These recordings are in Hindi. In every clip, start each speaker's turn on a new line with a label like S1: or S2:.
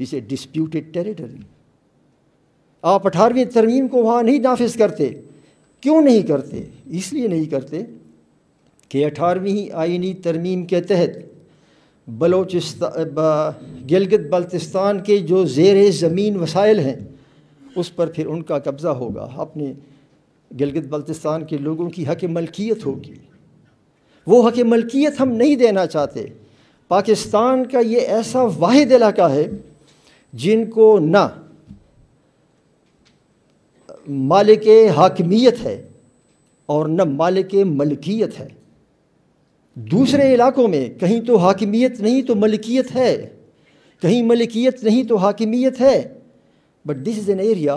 S1: इसे डिस्प्यूटेड टेरिटरी आप अठारहवीं तरमीम को वहाँ नहीं नाफिज करते। क्यों नहीं करते? इसलिए नहीं करते कि अठारहवीं आइनी तरमीम के तहत बलोचिस्तान गिलगित बल्तिस्तान के जो जेर ज़मीन वसाइल हैं, उस पर फिर उनका कब्ज़ा होगा। अपने गिलगित बल्तिस्तान के लोगों की हक मलकियत होगी। वो हक मलकियत हम नहीं देना चाहते। पाकिस्तान का ये ऐसा वाद इलाका है जिनको ना मालिक हाकमियत है और न मालिक मलकियत है। दूसरे इलाकों में कहीं तो हाकिमियत नहीं तो मलकियत है, कहीं मलकियत नहीं तो हाकिमियत है। But this is an area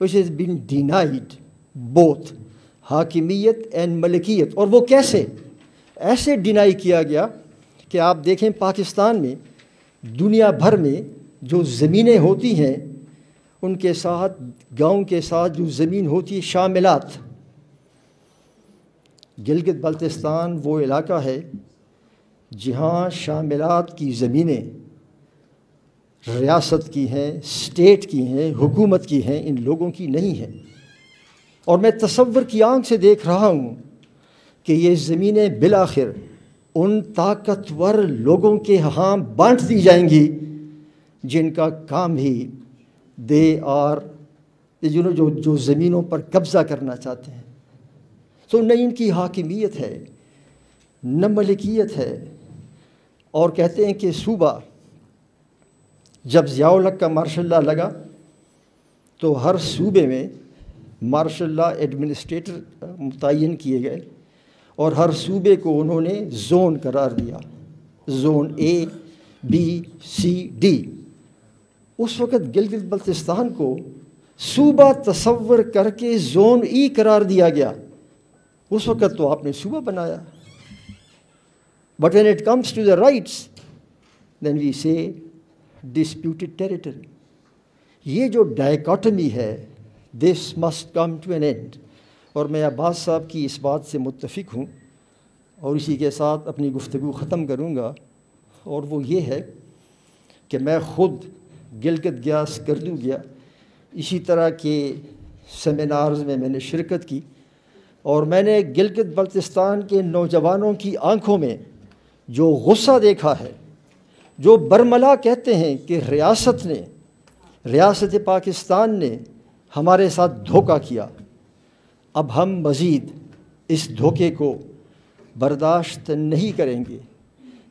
S1: which is been denied both हाकिमियत and मलकियत। और वो कैसे? ऐसे डिनाई किया गया कि आप देखें पाकिस्तान में दुनिया भर में जो ज़मीनें होती हैं, उनके साथ, गाँव के साथ जो ज़मीन होती है, शामिलात। गिलगित बल्तिस्तान वो इलाका है, जहाँ शामिलात की ज़मीनें रियासत की हैं, स्टेट की हैं, हुकूमत की हैं, इन लोगों की नहीं है। और मैं तस्वर की आँख से देख रहा हूँ कि ये ज़मीनें बिलाखिर उन ताकतवर लोगों के यहाँ बांट दी जाएँगी जिनका काम ही दे आर जिन्हों जो जो ज़मीनों पर कब्ज़ा करना चाहते हैं। तो न इनकी हाकिमियत है, न मलिकियत है। और कहते हैं कि सूबा, जब ज़ियालक का मार्शल्ला लगा तो हर सूबे में मार्शल्ला एडमिनिस्ट्रेटर मुतन किए गए और हर सूबे को उन्होंने जोन करार दिया। Zone A, B, C, D. उस वक़्त गिलगित बल्तिस्तान को सूबा तस्वर करके जोन ई करार दिया गया। उस वक़्त तो आपने सूबा बनाया। But when it comes to the rights then we say disputed territory ये जो डायकॉटमी है this must come to an end और मैं अब्बास साहब की इस बात से मुतफिक हूँ और इसी के साथ अपनी गुफ्तु ख़त्म करूँगा। और वो ये है कि मैं ख़ुद गिलगित गया स्कर्दू गया। इसी तरह के सेमिनार्स में मैंने शिरकत की और मैंने गिलगित बल्तिस्तान के नौजवानों की आँखों में जो गुस्सा देखा है, जो बरमला कहते हैं कि रियासत ने, रियासत पाकिस्तान ने हमारे साथ धोखा किया। अब हम मज़ीद इस धोखे को बर्दाश्त नहीं करेंगे।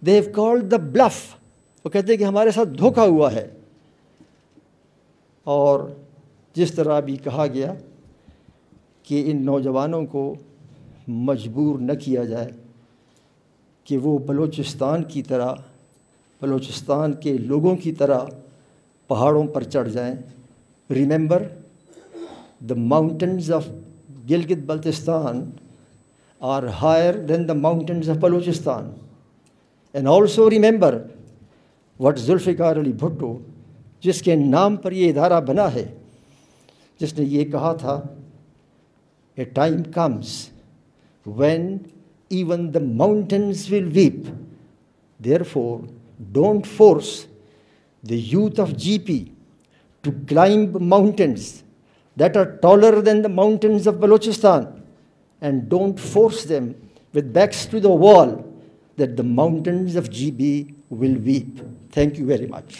S1: देव कॉल्ड द ब्लफ वो कहते हैं कि हमारे साथ धोखा हुआ है। और जिस तरह अभी कहा गया कि इन नौजवानों को मजबूर न किया जाए, कि वो बलूचिस्तान की तरह, बलूचिस्तान के लोगों की तरह पहाड़ों पर चढ़ जाएँ। Remember the mountains of Gilgit Baltistan are higher than the mountains of Balochistan and also remember what Zulfikar Ali Bhutto जिसके नाम पर ये इदारा बना है जिसने ये कहा था a time comes when even the mountains will weep. Therefore, don't force the youth of GP to climb mountains that are taller than the mountains of Balochistan and don't force them with backs to the wall that the mountains of GB will weep. Thank you very much.